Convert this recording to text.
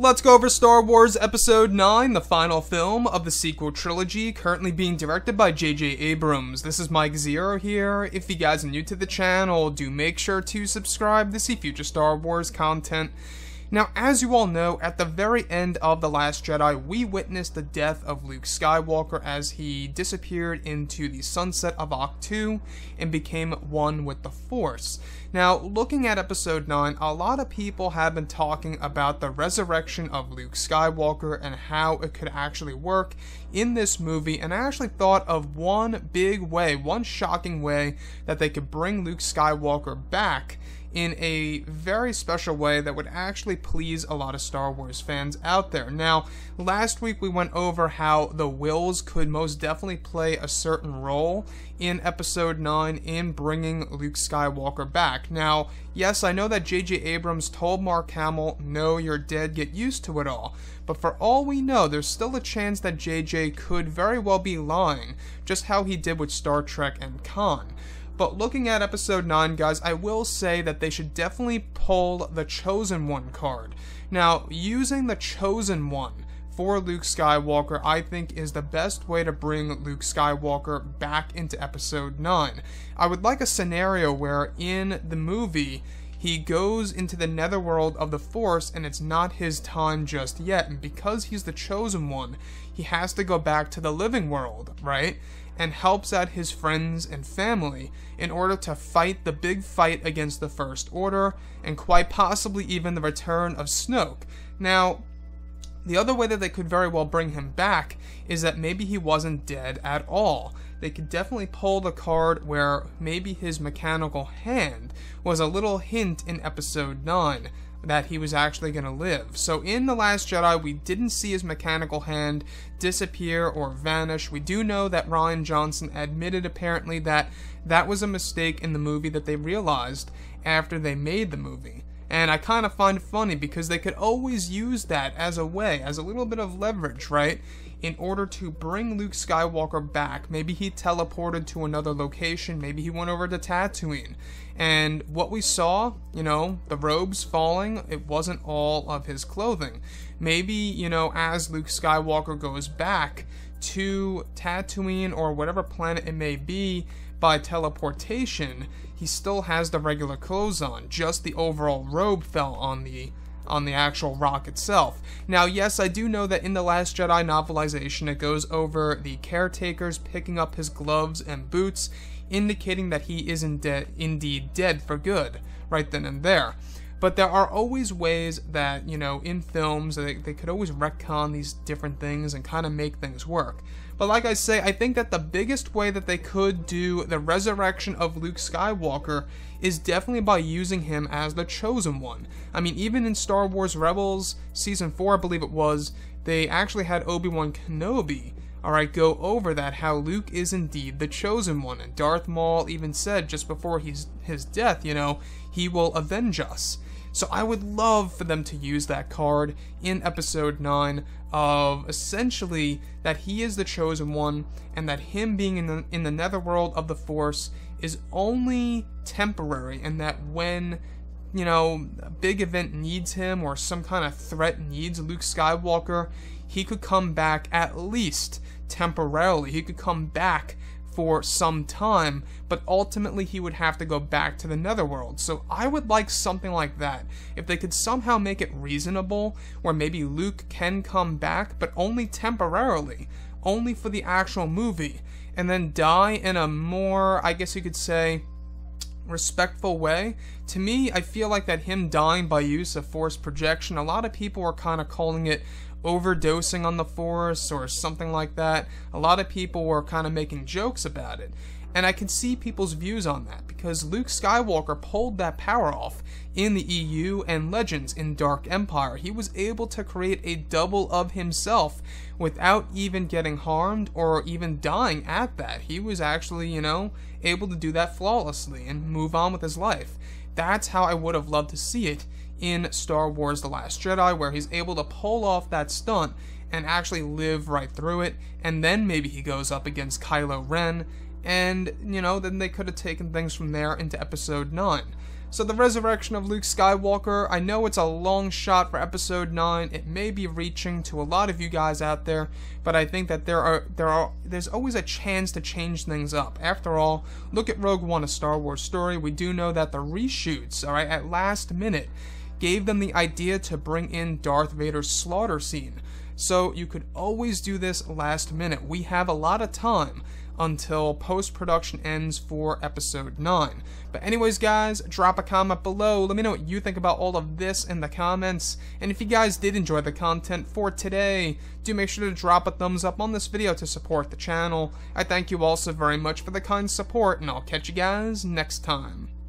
Let's go over Star Wars Episode 9, the final film of the sequel trilogy, currently being directed by J.J. Abrams. This is Mike Zeroh here. If you guys are new to the channel, do make sure to subscribe to see future Star Wars content. Now, as you all know, at the very end of The Last Jedi, we witnessed the death of Luke Skywalker as he disappeared into the sunset of Ahch-To and became one with the Force. Now, looking at Episode 9, a lot of people have been talking about the resurrection of Luke Skywalker and how it could actually work in this movie, and I actually thought of one big way, one shocking way that they could bring Luke Skywalker back in a very special way that would actually please a lot of Star Wars fans out there. Now, last week we went over how the Whills could most definitely play a certain role in Episode 9 in bringing Luke Skywalker back. Now, yes, I know that J.J. Abrams told Mark Hamill, no, you're dead, get used to it all. But for all we know, there's still a chance that JJ could very well be lying, just how he did with Star Trek and Khan. But looking at episode 9, guys, I will say that they should definitely pull the Chosen One card. Now, using the Chosen One for Luke Skywalker, I think is the best way to bring Luke Skywalker back into episode 9. I would like a scenario where in the movie, he goes into the netherworld of the Force and it's not his time just yet. And because he's the chosen one, he has to go back to the living world, right? And helps out his friends and family in order to fight the big fight against the First Order and quite possibly even the return of Snoke. Now, the other way that they could very well bring him back is that maybe he wasn't dead at all. They could definitely pull the card where maybe his mechanical hand was a little hint in episode 9 that he was actually going to live. So in The Last Jedi, we didn't see his mechanical hand disappear or vanish. We do know that Rian Johnson admitted apparently that that was a mistake in the movie that they realized after they made the movie. And I kind of find it funny because they could always use that as a way, as a little bit of leverage, right? in order to bring Luke Skywalker back. Maybe he teleported to another location, maybe he went over to Tatooine. And what we saw, you know, the robes falling, it wasn't all of his clothing. Maybe, you know, as Luke Skywalker goes back to Tatooine or whatever planet it may be by teleportation, he still has the regular clothes on. Just the overall robe fell on the on the actual rock itself. Now, yes, I do know that in the Last Jedi novelization, it goes over the caretakers picking up his gloves and boots, indicating that he is in de- indeed dead for good, right then and there. But there are always ways that, you know, in films, they, they could always retcon these different things and kind of make things work. But like I say, I think that the biggest way that they could do the resurrection of Luke Skywalker is definitely by using him as the chosen one. I mean, even in Star Wars Rebels Season 4, I believe it was, they actually had Obi-Wan Kenobi Alright, go over that, how Luke is indeed the chosen one, and Darth Maul even said just before his, his death, you know, he will avenge us. So I would love for them to use that card in episode 9 of essentially that he is the chosen one and that him being in the in the netherworld of the force is only temporary and that when you know a big event needs him or some kind of threat needs Luke Skywalker, he could come back at least temporarily. He could come back for some time, but ultimately he would have to go back to the netherworld. So I would like something like that. If they could somehow make it reasonable, where maybe Luke can come back, but only temporarily, only for the actual movie, and then die in a more, I guess you could say, respectful way. To me, I feel like that him dying by use of force projection, a lot of people were kind of calling it overdosing on the force or something like that. A lot of people were kind of making jokes about it. And I can see people's views on that because Luke Skywalker pulled that power off in the EU and Legends in Dark Empire. He was able to create a double of himself without even getting harmed or even dying at that. He was actually, you know, able to do that flawlessly and move on with his life. That's how I would have loved to see it in Star Wars The Last Jedi, where he's able to pull off that stunt and actually live right through it, and then maybe he goes up against Kylo Ren, and, you know, then they could have taken things from there into Episode 9. So the resurrection of Luke Skywalker, I know it's a long shot for episode 9. It may be reaching to a lot of you guys out there, but I think that there are there are there's always a chance to change things up. After all, look at Rogue One, a Star Wars story. We do know that the reshoots, all right, at last minute gave them the idea to bring in Darth Vader's slaughter scene. So you could always do this last minute. We have a lot of time until post production ends for episode 9. But, anyways, guys, drop a comment below. Let me know what you think about all of this in the comments. And if you guys did enjoy the content for today, do make sure to drop a thumbs up on this video to support the channel. I thank you all so very much for the kind support, and I'll catch you guys next time.